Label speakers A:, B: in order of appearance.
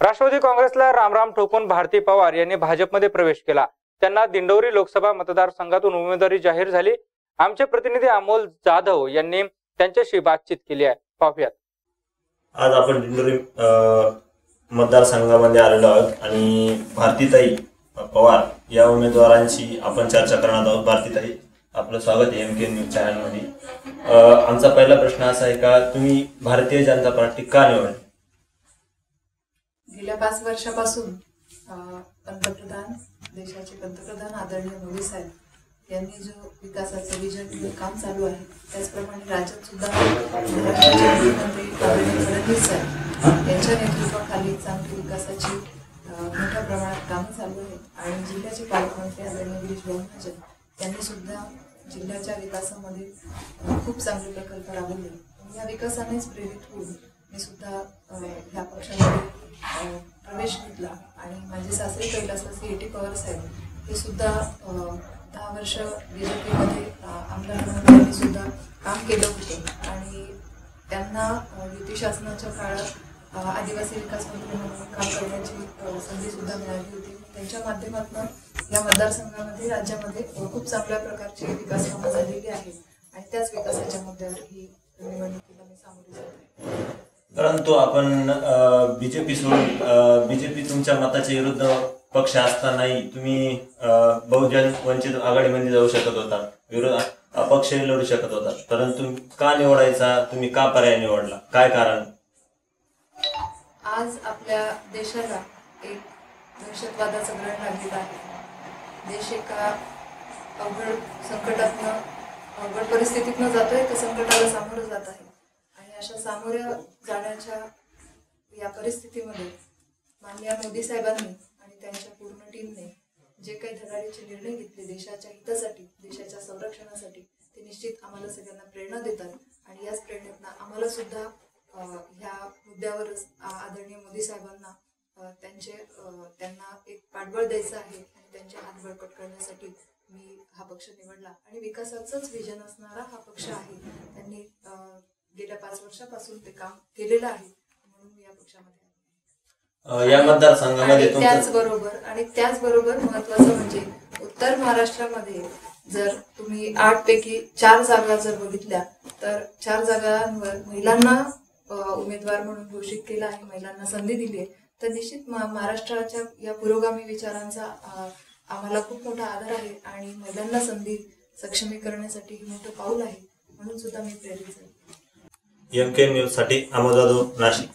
A: राष्ट्रवादी काँग्रेसला रामराम ठोकून भारती पवार यांनी भाजपमध्ये प्रवेश केला. त्यांना दिंडोरी लोकसभा मतदारसंघातून उमेदवारी जाहीर झाली. आमचे प्रतिनिधी अमोल जाधव यांनी त्यांच्याशी बातचीत केली आहे. पाहूयात.
B: आज आपण दिंडोरी मतदारसंघामध्ये आलेलो आहोत आणि भारतीताई पवार या उमेदवारांशी आपण चर्चा करणार आहोत. भारतीताई आपलं स्वागत आहे एम के न्यूज चॅनलमध्ये आमचा पहिला प्रश्न असा आहे का तुम्ही भारतीय जनता पार्टी का निवडली?
C: गेल्या पाच वर्षापासून पंतप्रधान देशाचे पंतप्रधान आदरणीय मोदी साहेब यांनी जो विकासाचं विजन काम चालू आहे त्याचप्रमाणे राज्यात सुद्धा महाराष्ट्राचे मुख्यमंत्री आदरणीय फडणवीस साहेब यांच्या नेतृत्वाखाली चांगली विकासाची मोठ्या प्रमाणात कामं चालू आहेत. आणि जिल्ह्याचे पालकमंत्री आदरणीय गिरीश भाऊ महाजन त्यांनी सुद्धा जिल्ह्याच्या विकासामध्ये खूप चांगले प्रकल्प राबवले. या विकासानेच प्रेरित होऊन मी सुद्धा ह्या पक्षामध्ये प्रवेश घेतला. आणि माझे सासरे कैलासवासी ए टी पवार साहेब हे सुद्धा दहा वर्ष बी जे पीमध्ये आमदार म्हणून सुद्धा काम केलं होतं. आणि त्यांना युती शासनाच्या काळात आदिवासी विकास मंत्री म्हणून काम करण्याची संधी सुद्धा मिळाली होती. त्यांच्या माध्यमातून या मतदारसंघामध्ये राज्यामध्ये खूप चांगल्या प्रकारची विकास कामं झालेली आहेत. आणि त्याच विकासाच्या मुद्द्यावर ही निवडणूक
B: परंतु आपण बीजेपी सोडून बीजेपी तुमच्या मताच्या विरुद्ध पक्ष असतानाही तुम्ही बहुजन वंचित आघाडीमध्ये जाऊ शकत होता. विरोध अपक्ष लढू शकत होता. परंतु का निवडायचा? तुम्ही का पर्याय निवडला? काय कारण?
C: आज आपल्या देशाला एक दहशतवादाचं ग्रहण लागलेलं आहे. देश एका अवघड संकटातनं अवघड परिस्थितीतनं जातोय तर संकटाला सामोरं जात आहे. अशा सामोऱ्या जाण्याच्या या परिस्थितीमध्ये माननीय मोदी साहेबांनी आणि त्यांच्या पूर्ण टीमने जे काही धडाडीचे निर्णय घेतले देशाच्या हितासाठी देशाच्या संरक्षणासाठी ते निश्चित आम्हाला सगळ्यांना प्रेरणा देतात. आणि याच प्रेरणेतनं आम्हाला सुद्धा ह्या मुद्द्यावरच आदरणीय मोदी साहेबांना त्यांचे त्यांना एक पाठबळ द्यायचं आहे आणि त्यांचे हात बळकट करण्यासाठी मी हा पक्ष निवडला. आणि विकासाचंच विजन असणारा हा पक्ष आहे. त्यांनी गेल्या पाच वर्षापासून ते काम केलेलं आहे. म्हणून या पक्षामध्ये
B: या मतदारसंघामध्ये
C: त्याचबरोबर आणि त्याचबरोबर महत्वाचं म्हणजे उत्तर महाराष्ट्रामध्ये जर तुम्ही आठ पैकी चार जागा जर बघितल्या तर चार जागांवर महिलांना उमेदवार म्हणून घोषित केलं आहे महिलांना संधी दिली आहे. तर निश्चित महाराष्ट्राच्या या पुरोगामी विचारांचा आम्हाला खूप मोठा आदर आहे आणि महिलांना संधी सक्षमीकरणासाठी हे मोठं पाऊल आहे. म्हणून सुद्धा मी प्रेरित झाले.
B: एम के न्यूजसाठी जाधव नाशिक.